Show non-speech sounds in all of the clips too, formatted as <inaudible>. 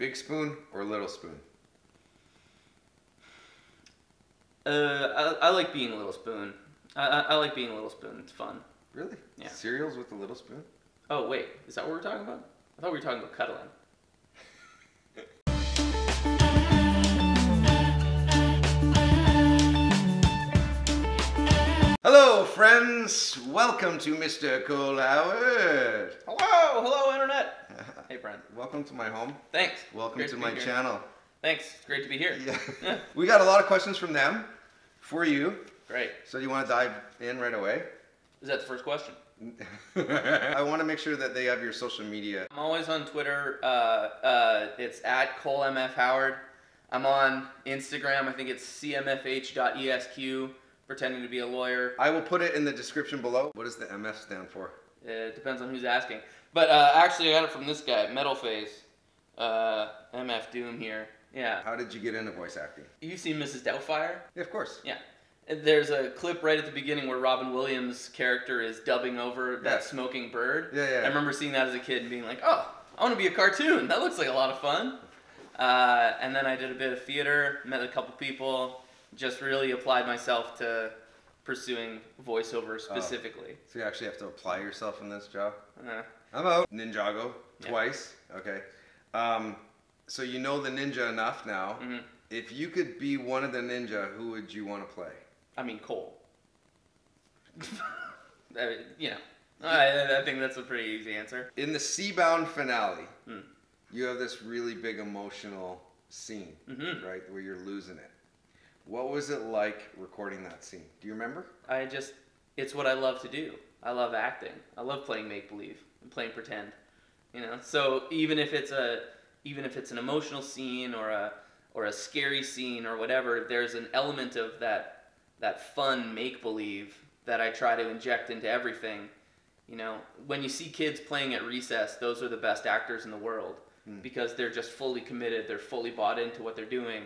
Big spoon or little spoon? Uh, I, I like being a little spoon. I, I, I like being a little spoon. It's fun. Really? Yeah. Cereals with a little spoon? Oh wait, is that what we're talking about? I thought we were talking about cuddling. Hello, friends. Welcome to Mr. Cole Howard. Hello, hello, internet. Hey, Brent. Welcome to my home. Thanks. Welcome Great to be my here. channel. Thanks. It's great to be here. Yeah. Yeah. <laughs> we got a lot of questions from them for you. Great. So you want to dive in right away? Is that the first question? <laughs> I want to make sure that they have your social media. I'm always on Twitter. Uh, uh, it's at ColeMF Howard. I'm on Instagram. I think it's cmfh.esq, pretending to be a lawyer. I will put it in the description below. What does the MF stand for? It depends on who's asking. But uh, actually, I got it from this guy, Metal Face. Uh, MF Doom here. Yeah. How did you get into voice acting? You seen Mrs. Doubtfire? Yeah, of course. Yeah. There's a clip right at the beginning where Robin Williams' character is dubbing over that Yeah. smoking bird. Yeah, yeah. I remember seeing that as a kid and being like, oh, I want to be a cartoon. That looks like a lot of fun. Uh, and then I did a bit of theater, met a couple people, just really applied myself to pursuing voiceover specifically. So you actually have to apply yourself in this job? Uh, I'm out. Ninjago Yeah. twice. Okay. Um, so you know the ninja enough now. mhm. If you could be one of the ninja, who would you want to play? I mean, Cole. <laughs> I mean, you know, I, I think that's a pretty easy answer. In the Seabound finale, Hmm. you have this really big emotional scene, Mhm. right, where you're losing it. What was it like recording that scene? Do you remember? I just, it's what I love to do. I love acting. I love playing make believe and playing pretend. You know, so even if it's a, even if it's an emotional scene or a, or a scary scene or whatever, there's an element of that, that fun make believe that I try to inject into everything. You know, when you see kids playing at recess, those are the best actors in the world Hmm. because they're just fully committed. They're fully bought into what they're doing.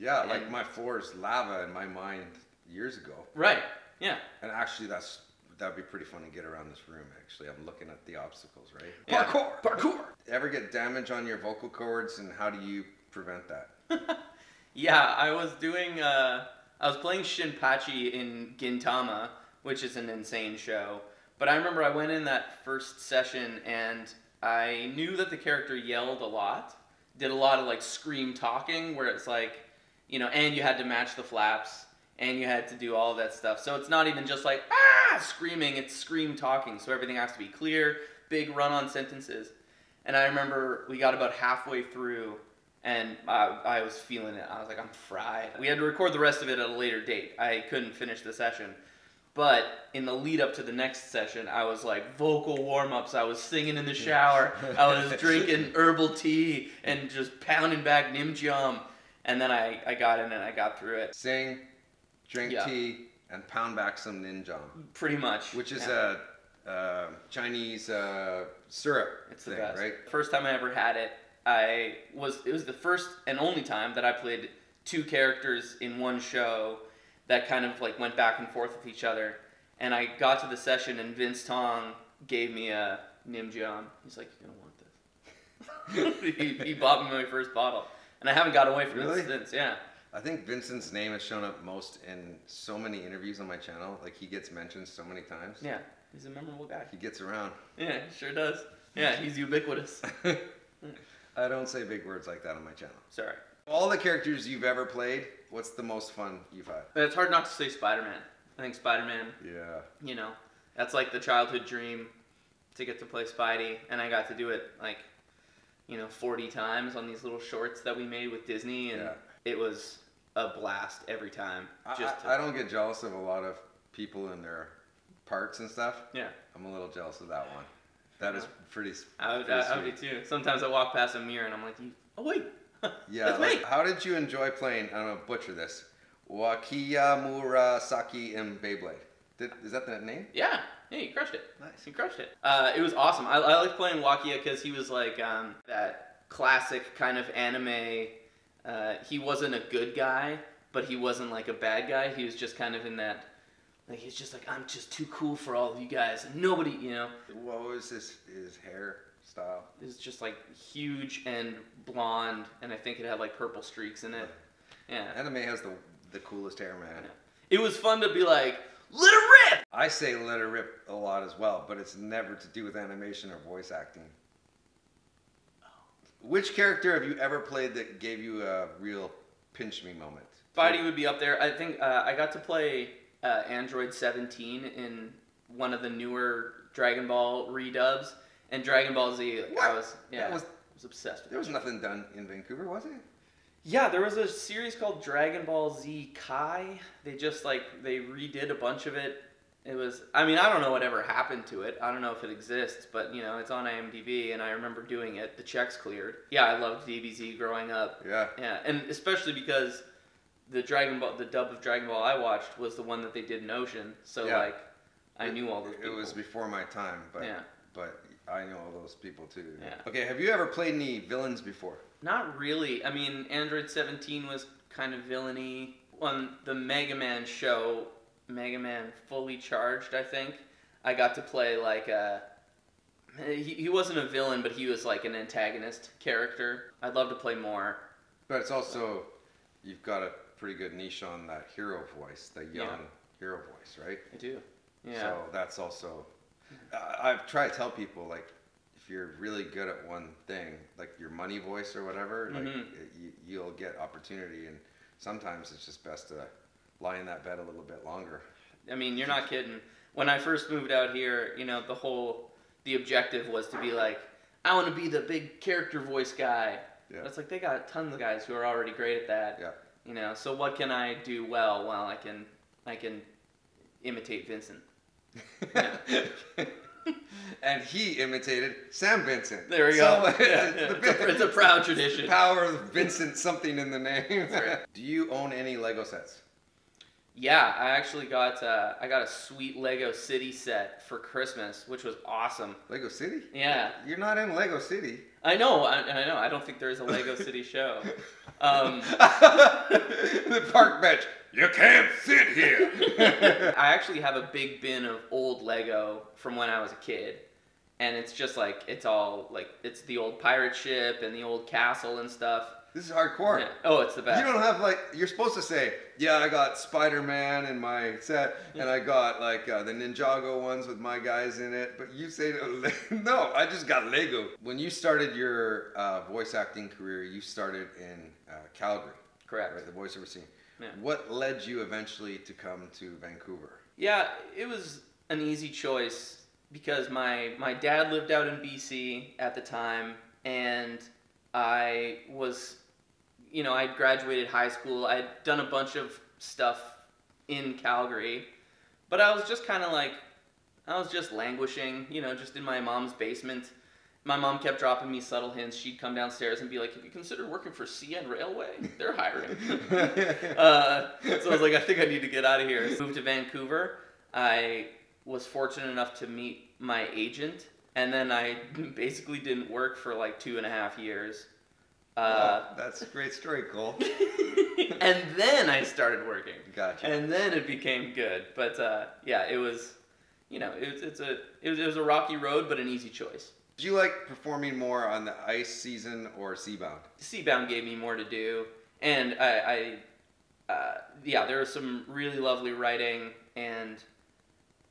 Yeah, like my floor is lava in my mind years ago. Right. Yeah. And actually, that's that'd be pretty fun to get around this room. Actually, I'm looking at the obstacles, right? Yeah. Parkour. Parkour. Ever get damage on your vocal cords, and how do you prevent that? <laughs> Yeah, I was doing. Uh, I was playing Shinpachi in Gintama, which is an insane show. But I remember I went in that first session and I knew that the character yelled a lot, did a lot of like scream talking, where it's like, you know, and you had to match the flaps and you had to do all that stuff. So it's not even just like ah screaming; it's scream talking. So everything has to be clear, big run-on sentences. And I remember we got about halfway through and I, I was feeling it. I was like, I'm fried. We had to record the rest of it at a later date. I couldn't finish the session. But in the lead up to the next session, I was like vocal warm ups. I was singing in the shower. I was <laughs> drinking herbal tea and just pounding back Nin Jiom. And then I, I got in and I got through it. Sing, drink Yeah. tea, and pound back some Nin Jiom, Pretty much. which is Yeah. a uh, Chinese uh, syrup It's the thing, best. right? First time I ever had it, I was it was the first and only time that I played two characters in one show that kind of like went back and forth with each other. And I got to the session and Vince Tong gave me a Nin Jiom. He's like, You're gonna want this. <laughs> he, he bought me my first bottle. And I haven't got away from Really? it since, yeah. I think Vincent's name has shown up most in so many interviews on my channel. Like he gets mentioned so many times. Yeah. He's a memorable guy. He gets around. Yeah, he sure does. Yeah, he's ubiquitous. <laughs> I don't say big words like that on my channel. Sorry. All the characters you've ever played, what's the most fun you've had? It's hard not to say Spider Man. I think Spider Man Yeah. you know, that's like the childhood dream to get to play Spidey, and I got to do it like, you know, 40 times on these little shorts that we made with Disney, and Yeah. it was a blast every time. I, Just I, to, I don't get jealous of a lot of people in their parts and stuff. yeah, I'm a little jealous of that one. That is pretty. I would, pretty I, I would too. Sometimes I walk past a mirror and I'm like, oh wait, <laughs> Yeah. that's like, how did you enjoy playing? I don't know, butcher this. Wakiya Murasaki in Beyblade. Did, is that the name? Yeah, yeah, you crushed it. Nice. He crushed it. Uh, it was awesome. I, I liked playing Wakiya because he was like um, that classic kind of anime. Uh, he wasn't a good guy, but he wasn't like a bad guy. He was just kind of in that. Like he's just like I'm just too cool for all of you guys, nobody, you know. What was his his hair style. It's just like huge and blonde, and I think it had like purple streaks in it. Yeah. Anime has the the coolest hair, man. It was fun to be like, let it rip! I say let her rip a lot as well, but it's never to do with animation or voice acting. Oh. Which character have you ever played that gave you a real pinch me moment? Spidey would be up there. I think uh, I got to play uh, Android 17 in one of the newer Dragon Ball redubs, and Dragon Ball Z. Like, I was yeah, was- I was obsessed with. There it. was nothing done in Vancouver, was it? Yeah, there was a series called Dragon Ball Z Kai. They just like they redid a bunch of it. It was I mean, I don't know whatever happened to it. I don't know if it exists, but you know, it's on IMDb and I remember doing it. The checks cleared. Yeah, I loved DBZ growing up. Yeah. Yeah, and especially because the Dragon Ball the dub of Dragon Ball I watched was the one that they did in Ocean. So Yeah. like I knew all those It was before my time, but Yeah. but I know all those people too. Yeah. Okay, have you ever played any villains before? Not really. I mean, Android 17 was kind of villainy. On the Mega Man show, Mega Man Fully Charged, I think, I got to play like a. He, he wasn't a villain, but he was like an antagonist character. I'd love to play more. But it's also you've got a pretty good niche on that hero voice, the young Yeah. hero voice, right? I do. Yeah. So that's also. I I've tried to tell people like, you're really good at one thing, like your money voice or whatever, like Mhm. it, you, you'll get opportunity, and sometimes it's just best to lie in that bed a little bit longer. I mean, you're not kidding. When I first moved out here, you know, the whole the objective was to be like, I want to be the big character voice guy. Yeah. It's like they got tons of guys who are already great at that. Yeah. You know, so what can I do well? Well, I can I can imitate Vincent. <laughs> Yeah. <laughs> <laughs> and he imitated Sam Vincent. There we go. <laughs> So, Yeah, yeah. It's, a, it's a proud tradition. Power of Vincent something in the name. right. <laughs> Do you own any Lego sets? Yeah, I actually got uh, I got a sweet Lego City set for Christmas, which was awesome. Lego City? Yeah, You're not in Lego City. I know, I, I know. I don't think there is a Lego City show. Um, <laughs> the park bench. You can't sit here. <laughs> I actually have a big bin of old Lego from when I was a kid. And it's just like, it's all like, it's the old pirate ship and the old castle and stuff. this is hardcore. Yeah. Oh, it's the best. You don't have like you're supposed to say, yeah, I got Spider Man in my set, and I got like uh, the Ninjago ones with my guys in it. But you say, <laughs> no, I just got Lego. When you started your uh, voice acting career, you started in uh, Calgary, Correct. right? The voiceover scene. Yeah. What led you eventually to come to Vancouver? Yeah, it was an easy choice because my my dad lived out in BC at the time, and I was, you know, I graduated high school. I'd done a bunch of stuff in Calgary, but I was just kind of like, I was just languishing, you know, just in my mom's basement. My mom kept dropping me subtle hints. She'd come downstairs and be like, "Have you considered working for CN Railway? They're hiring." <laughs> uh, so I was like, I think I need to get out of here. So moved to Vancouver. I was fortunate enough to meet my agent, and then I <laughs> basically didn't work for like two and a half years. Uh, Oh, that's a great story, Cole. <laughs> and then I started working, Gotcha. and then it became good. But uh, yeah, it was, you know, it it's a it was, it was a rocky road, but an easy choice. Do you like performing more on the ice season or Seabound? Seabound gave me more to do, and I, I uh, yeah, there was some really lovely writing, and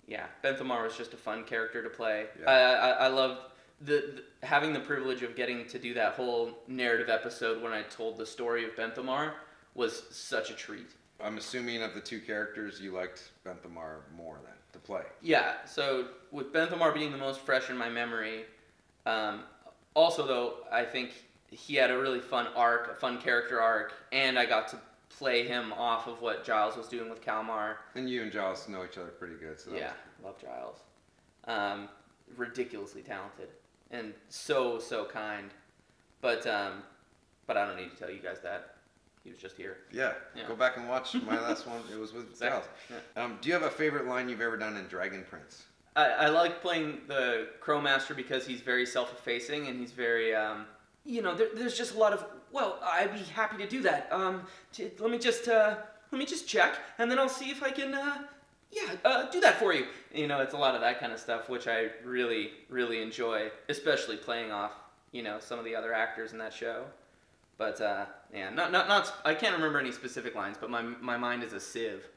yeah, Benthomaar was just a fun character to play. Yeah. I, I, I loved the, the having the privilege of getting to do that whole narrative episode when I told the story of Benthomaar was such a treat. I'm assuming of the two characters, you liked Benthomaar more than to play. Yeah, so with Benthomaar being the most fresh in my memory, um, also though I think he had a really fun arc, a fun character arc, and I got to play him off of what Giles was doing with Kalmaar. And you and Giles know each other pretty good, so Yeah, love Giles. Um, ridiculously talented and so so kind, but um, but I don't need to tell you guys that he was just here. yeah. Yeah. Go back and watch my last <laughs> one. It was with Giles. Yeah. Um, do you have a favorite line you've ever done in Dragon Prince? I, I like playing the Crowmaster because he's very self-effacing and he's very, um, you know, there, there's just a lot of. Well, I'd be happy to do that. Um, t- let me just, uh, let me just check, and then I'll see if I can, uh, yeah, uh, do that for you. You know, it's a lot of that kind of stuff, which I really, really enjoy, especially playing off, you know, some of the other actors in that show. But uh, yeah, not, not, not. I can't remember any specific lines, but my my mind is a sieve.